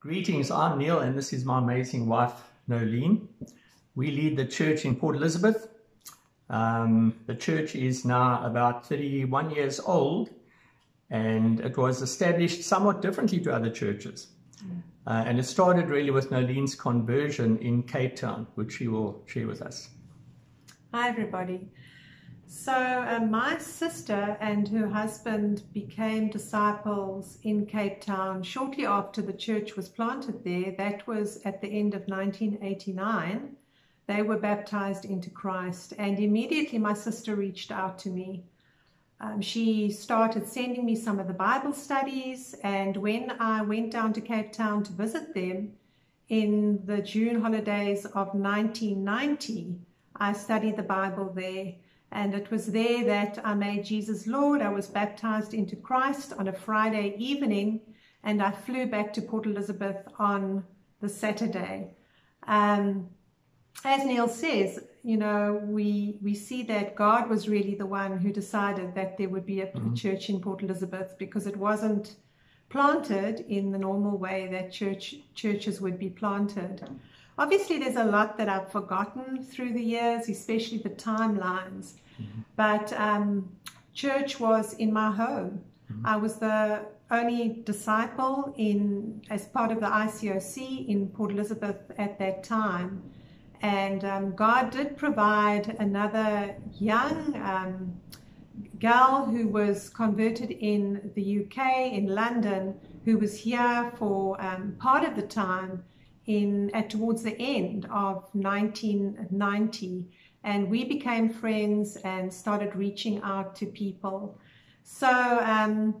Greetings, I'm Neil, and this is my amazing wife, Noeleen. We lead the church in Port Elizabeth. Um, the church is now about 31 years old, and it was established somewhat differently to other churches. Uh, and it started really with Noeleen's conversion in Cape Town, which she will share with us. Hi, everybody. So, uh, my sister and her husband became disciples in Cape Town shortly after the church was planted there. That was at the end of 1989. They were baptized into Christ, and immediately my sister reached out to me. Um, she started sending me some of the Bible studies, and when I went down to Cape Town to visit them in the June holidays of 1990, I studied the Bible there. And it was there that I made Jesus Lord. I was baptized into Christ on a Friday evening, and I flew back to Port Elizabeth on the Saturday. Um, as Neil says, you know, we we see that God was really the one who decided that there would be a, mm-hmm. church in Port Elizabeth because it wasn't planted in the normal way that church churches would be planted. Obviously, there's a lot that I've forgotten through the years, especially the timelines. Mm-hmm. But um, church was in my home. Mm-hmm. I was the only disciple in as part of the ICOC in Port Elizabeth at that time. And um, God did provide another young um, gal who was converted in the UK, in London, who was here for um, part of the time in at towards the end of 1990 and we became friends and started reaching out to people. So um,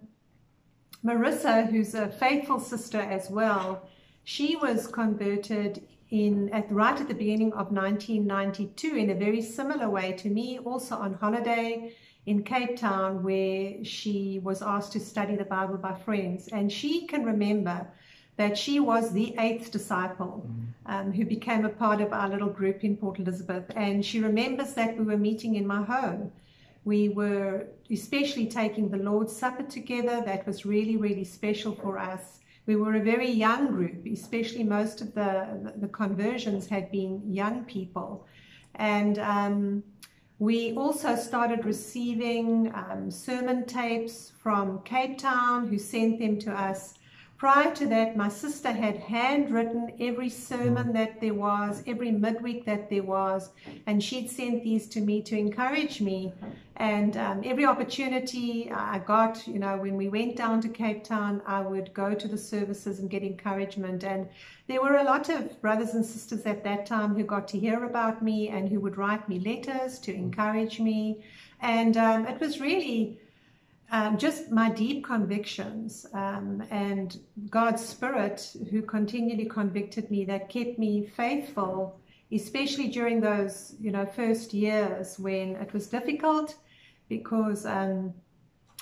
marissa who's a faithful sister as well she was converted in at right at the beginning of 1992 in a very similar way to me also on holiday in Cape Town where she was asked to study the Bible by friends. And she can remember that she was the eighth disciple mm-hmm. um, who became a part of our little group in Port Elizabeth. And she remembers that we were meeting in my home. We were especially taking the Lord's Supper together. That was really, really special for us. We were a very young group, especially most of the, the conversions had been young people. And um, we also started receiving um, sermon tapes from Cape Town, who sent them to us Prior to that, my sister had handwritten every sermon mm. that there was, every midweek that there was, and she'd sent these to me to encourage me. And um, every opportunity I got, you know, when we went down to Cape Town, I would go to the services and get encouragement. And there were a lot of brothers and sisters at that time who got to hear about me and who would write me letters to encourage me. And um, it was really um, just my deep convictions um, and God's Spirit who continually convicted me that kept me faithful, especially during those you know first years when it was difficult because um,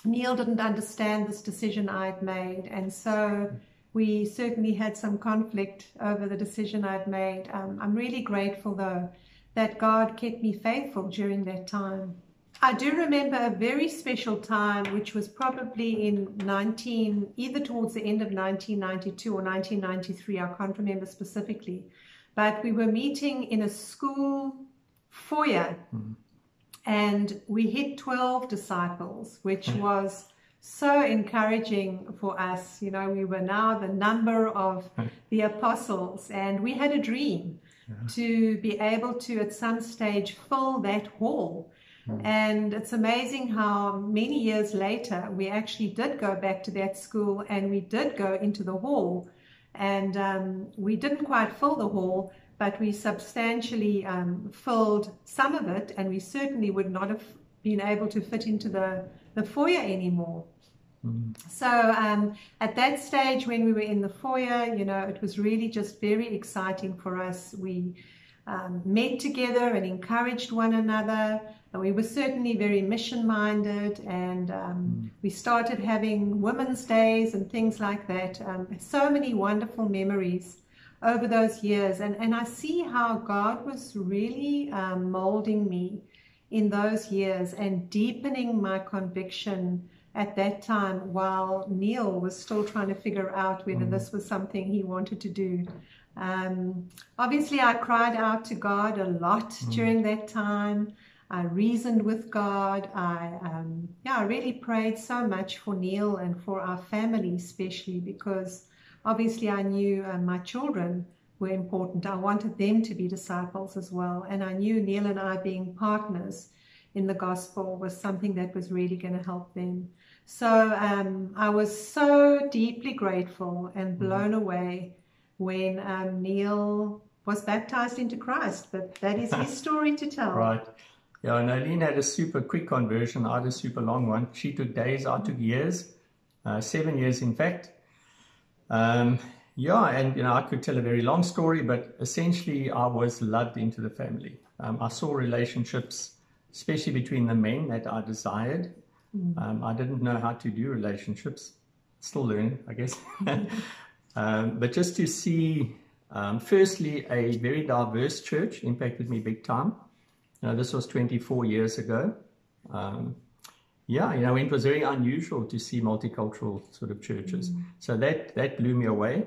Neil didn't understand this decision I'd made, and so we certainly had some conflict over the decision I'd made. Um, I'm really grateful though that God kept me faithful during that time. I do remember a very special time, which was probably in 19, either towards the end of 1992 or 1993. I can't remember specifically. But we were meeting in a school foyer mm-hmm. and we hit 12 disciples, which mm-hmm. was so encouraging for us. You know, we were now the number of mm-hmm. the apostles and we had a dream yeah. to be able to, at some stage, fill that hall. And it's amazing how many years later we actually did go back to that school and we did go into the hall. And um, we didn't quite fill the hall, but we substantially um, filled some of it, and we certainly would not have been able to fit into the, the foyer anymore. Mm. So um, at that stage, when we were in the foyer, you know, it was really just very exciting for us. We um, met together and encouraged one another. And we were certainly very mission minded, and um, mm. we started having women's days and things like that. Um, so many wonderful memories over those years, and, and I see how God was really um, molding me in those years and deepening my conviction at that time while Neil was still trying to figure out whether Mm. this was something he wanted to do. Um, obviously, I cried out to God a lot Mm. during that time. I reasoned with God. I, um, yeah, I really prayed so much for Neil and for our family, especially because obviously I knew uh, my children were important. I wanted them to be disciples as well. And I knew Neil and I being partners in the gospel was something that was really going to help them. So um, I was so deeply grateful and blown away when um, Neil was baptized into Christ. But that is his story to tell. Right. Yeah, and Noeleen had a super quick conversion. I had a super long one. She took days, I took years, uh, seven years in fact. Um, yeah, and you know, I could tell a very long story, but essentially, I was loved into the family. Um, I saw relationships, especially between the men, that I desired. Um, I didn't know how to do relationships, still learning, I guess. um, but just to see, um, firstly, a very diverse church impacted me big time. You know, this was 24 years ago. Um, yeah, you know, it was very unusual to see multicultural sort of churches. So that that blew me away.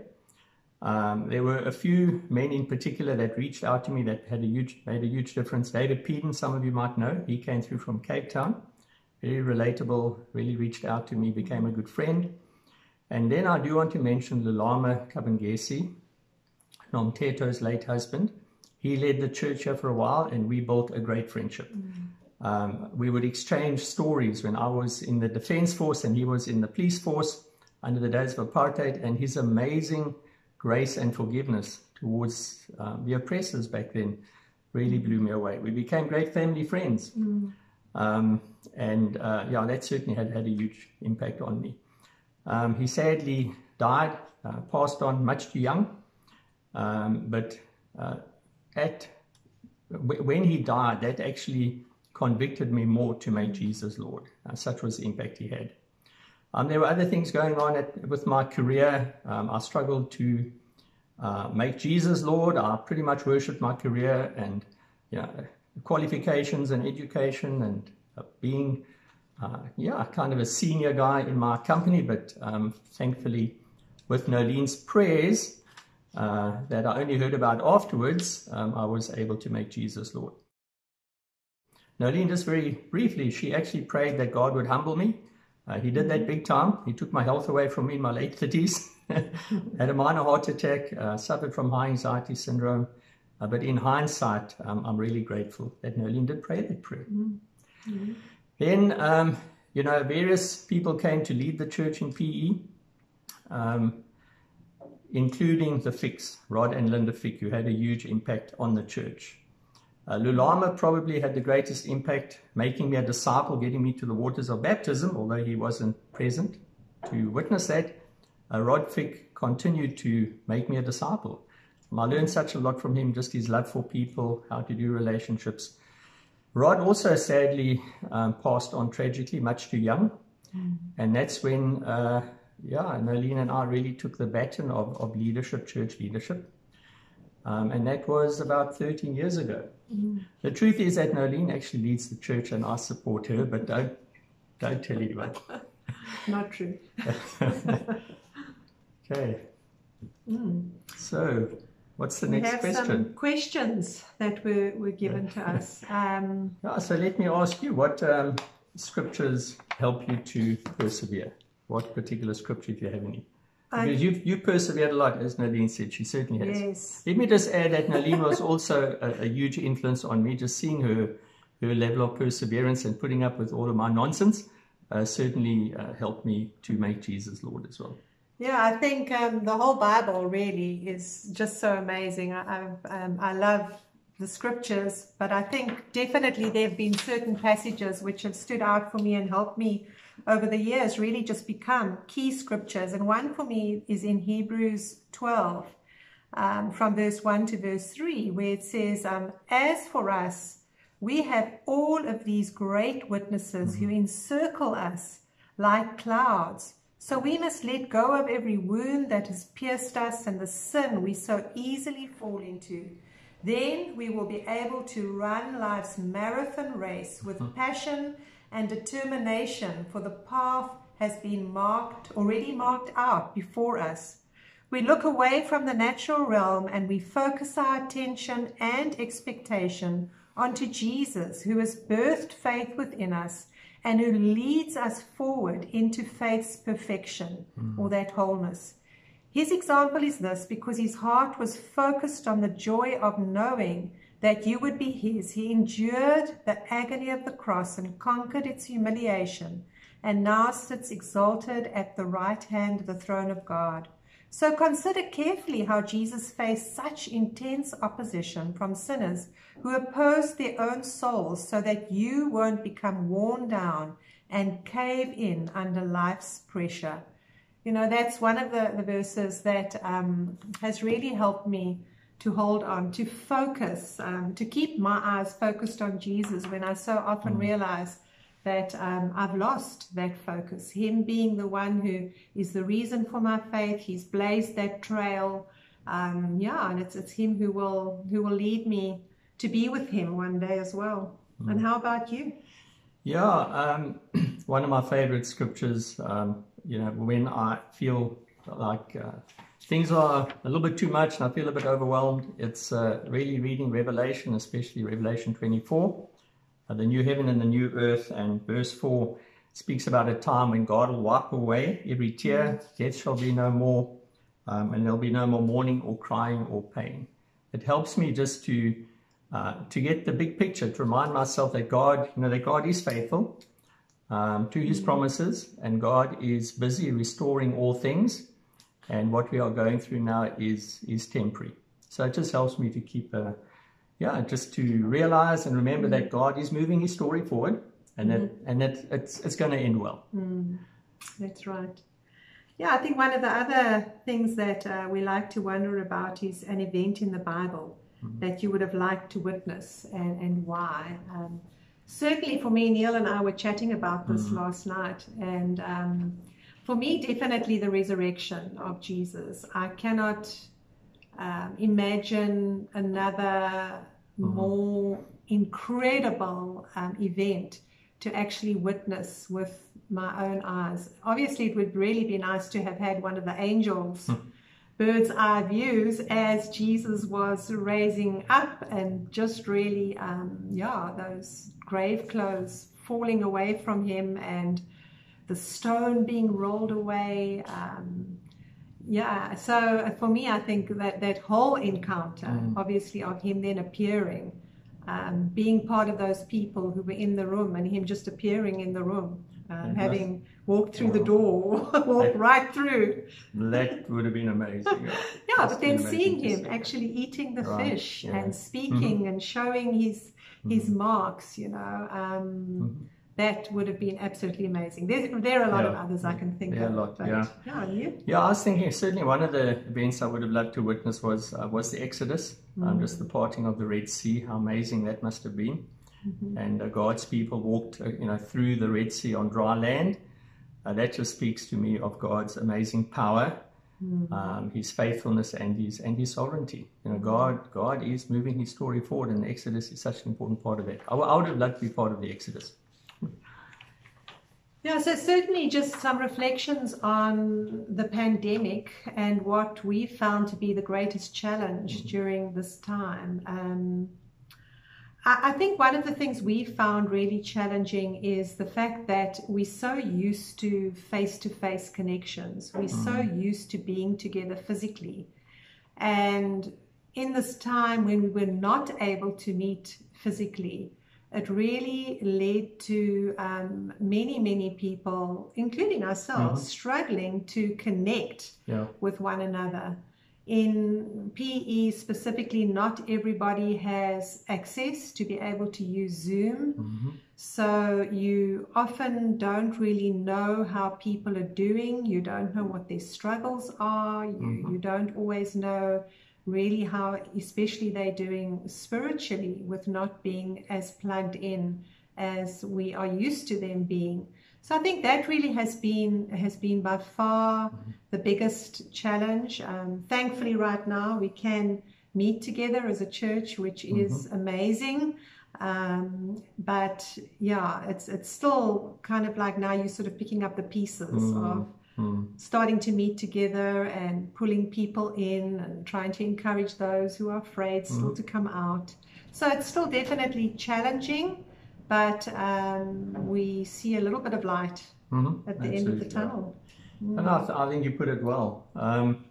Um, there were a few men in particular that reached out to me that had a huge made a huge difference. David Peden, some of you might know, he came through from Cape Town, very relatable. Really reached out to me, became a good friend. And then I do want to mention Lulama Kabingesi, Nomteto's late husband. He led the church here for a while, and we built a great friendship. Um, we would exchange stories when I was in the defense force and he was in the police force under the days of apartheid, and his amazing grace and forgiveness towards um, the oppressors back then really blew me away. We became great family friends. Um, and uh, yeah, that certainly had had a huge impact on me. Um, he sadly died, uh, passed on much too young. Um, but uh, at when he died, that actually convicted me more to make Jesus Lord. Uh, such was the impact he had. Um, there were other things going on at, with my career. Um, I struggled to uh, make Jesus Lord. I pretty much worshipped my career and you know, qualifications and education and uh, being, uh, yeah, kind of a senior guy in my company. But um, thankfully, with Noeleen's prayers uh, that I only heard about afterwards, um, I was able to make Jesus Lord. Noeleen, just very briefly, she actually prayed that God would humble me. Uh, he did that big time. He took my health away from me in my late 30s. Had a minor heart attack, uh, suffered from high anxiety syndrome. Uh, but in hindsight, um, I'm really grateful that Noeleen did pray that prayer. Then, um, you know, various people came to lead the church in PE, um, including the Ficks, Rod and Linda Fick, who had a huge impact on the church. Uh, Lulama probably had the greatest impact, making me a disciple, getting me to the waters of baptism, although he wasn't present to witness that. Uh, Rod Fick continued to make me a disciple. Um, I learned such a lot from him, just his love for people, how to do relationships. Rod also sadly um, passed on tragically, much too young. And that's when, uh, yeah, Noeleen and I really took the baton of, of leadership, church leadership. Um, and that was about 13 years ago. The truth is that Noeleen actually leads the church and I support her, but don't, don't tell anyone. Not true. Okay. So, what's the We next have question? some questions that were, were given to us. Um, Yeah, so let me ask you, what um, scriptures help you to persevere? What particular scripture, if you have any? Because you've, you persevered a lot, as Noeleen said. She certainly has. yes. Let me just add that Noeleen was also a, a huge influence on me. Just seeing her, her level of perseverance and putting up with all of my nonsense uh, certainly uh, helped me to make Jesus Lord as well. Yeah, I think um, the whole Bible really is just so amazing. I, I've, um, I love the scriptures, but I think definitely there have been certain passages which have stood out for me and helped me over the years really just become key scriptures. And one for me is in Hebrews 12, um, from verse 1 to verse 3, where it says, um, As for us, we have all of these great witnesses who encircle us like clouds. So we must let go of every wound that has pierced us and the sin we so easily fall into. Then we will be able to run life's marathon race with passion and determination, for the path has been marked, already marked out before us. We look away from the natural realm and we focus our attention and expectation onto Jesus, who has birthed faith within us and who leads us forward into faith's perfection mm. or that wholeness. His example is this because his heart was focused on the joy of knowing that you would be his. He endured the agony of the cross and conquered its humiliation, and now sits exalted at the right hand of the throne of God. So consider carefully how Jesus faced such intense opposition from sinners who opposed their own souls so that you won't become worn down and cave in under life's pressure. You know, that's one of the, the verses that um, has really helped me to hold on, to focus, um, to keep my eyes focused on Jesus when I so often mm. realize that um, I've lost that focus. Him being the one who is the reason for my faith, He's blazed that trail. Um, yeah, and it's it's Him who will who will lead me to be with Him one day as well. Mm. And how about you? Yeah, um, one of my favorite scriptures. Um, you know, when I feel like uh, things are a little bit too much and I feel a bit overwhelmed, it's uh, really reading Revelation, especially Revelation 24 uh, the new heaven and the new earth. And verse 4 speaks about a time when God will wipe away every tear, death shall be no more, um, and there'll be no more mourning or crying or pain. It helps me just to uh, to get the big picture, to remind myself that God, you know, that God is faithful um, to His promises, and God is busy restoring all things. And what we are going through now is is temporary. So it just helps me to keep a yeah, just to realize and remember mm. that God is moving his story forward and mm. that and that it's it's going to end well. Mm. That's right. Yeah, I think one of the other things that uh, we like to wonder about is an event in the Bible mm-hmm. that you would have liked to witness and, and why. Um, certainly for me, Neil and I were chatting about this mm-hmm. last night, and um, for me, definitely the resurrection of Jesus. I cannot um, imagine another mm-hmm. more incredible um, event to actually witness with my own eyes. Obviously, it would really be nice to have had one of the angels. Hmm. bird's eye views as Jesus was raising up and just really, um, yeah, those grave clothes falling away from him and the stone being rolled away. Um, yeah, so for me, I think that that whole encounter, mm. obviously, of him then appearing, um, being part of those people who were in the room, and him just appearing in the room, um, having walked through the door, walked right through. That would have been amazing. yeah, yeah but then seeing him actually eating the right. fish yeah. and speaking mm-hmm. and showing his his mm-hmm. marks, you know. Um, mm-hmm that would have been absolutely amazing. There's, there are a lot yeah. of others I can think yeah, of. A lot, yeah. Yeah, you? Yeah, I was thinking certainly one of the events I would have loved to witness was uh, was the Exodus, um, mm. um, just the parting of the Red Sea. How amazing that must have been. Mm-hmm. And uh, God's people walked, uh, you know, through the Red Sea on dry land. Uh, that just speaks to me of God's amazing power, mm. um, His faithfulness, and His and His sovereignty. You know, mm-hmm. God God is moving His story forward, and the Exodus is such an important part of it. I, I would have loved to be part of the Exodus. Yeah, so certainly just some reflections on the pandemic and what we found to be the greatest challenge mm-hmm. during this time. Um, I, think one of the things we found really challenging is the fact that we're so used to face to face connections, we're mm-hmm. so used to being together physically. And in this time when we were not able to meet physically, it really led to um, many, many people, including ourselves, mm-hmm. struggling to connect yeah. with one another. In PE specifically, not everybody has access to be able to use Zoom. Mm-hmm. So you often don't really know how people are doing. You don't know what their struggles are. You, mm-hmm. you don't always know really how especially they're doing spiritually with not being as plugged in as we are used to them being so i think that really has been has been by far mm-hmm. the biggest challenge um, thankfully right now we can meet together as a church which is mm-hmm. amazing Um, but yeah, it's it's still kind of like now you're sort of picking up the pieces of starting to meet together and pulling people in and trying to encourage those who are afraid still to come out. So it's still definitely challenging, but um, we see a little bit of light Mhm. at the end of the tunnel. And I, th- I think you put it well. Um,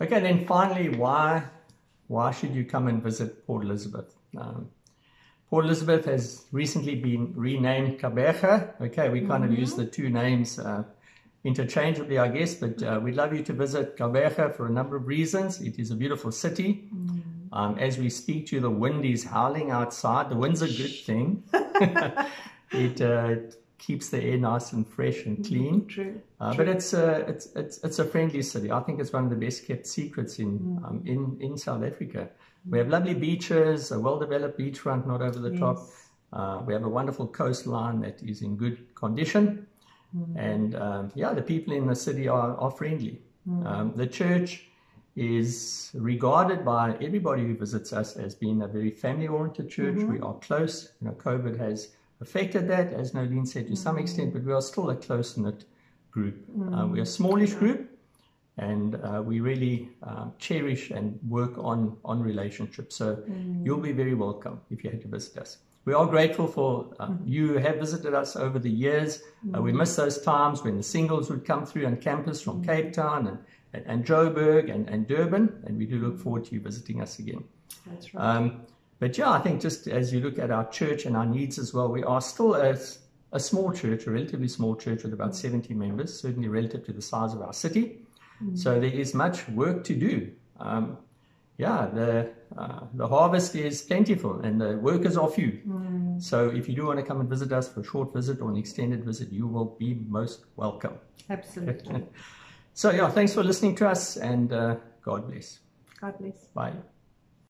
okay, then finally, why why should you come and visit Port Elizabeth? Um, Port Elizabeth has recently been renamed Gqeberha. Okay, we kind of use the two names uh, interchangeably, I guess, but uh, we'd love you to visit Gqeberha for a number of reasons. It is a beautiful city. Um, as we speak to you, the wind is howling outside. The wind's a good thing. it uh, keeps the air nice and fresh and clean. True. Uh, but it's a it's it's it's a friendly city. I think it's one of the best kept secrets in Mm. um, in in South Africa. We have lovely beaches, a well developed beachfront, not over the top. Yes. Uh, we have a wonderful coastline that is in good condition, Mm. and um, yeah, the people in the city are are friendly. Mm. Um, the church is regarded by everybody who visits us as being a very family oriented church. Mm-hmm. We are close. You know, COVID has affected that, as Noeleen said, to some Mm. extent, but we are still a close knit group. Uh, Mm. we're a smallish group, and uh, we really um, cherish and work on, on relationships. So Mm. you'll be very welcome if you had to visit us. We are grateful for uh, Mm-hmm. you who have visited us over the years. Uh, we miss those times when the singles would come through on campus Mm-hmm. from Cape Town and, and, and Joburg and, and Durban, and we do look forward to you visiting us again. That's right. Um, but yeah, I think just as you look at our church and our needs as well, we are still a, a small church, a relatively small church with about 70 members, certainly relative to the size of our city. So there is much work to do. Um, yeah, the uh, the harvest is plentiful and the workers are few. So if you do want to come and visit us for a short visit or an extended visit, you will be most welcome. Absolutely. So yeah, thanks for listening to us and uh, God bless. God bless. Bye.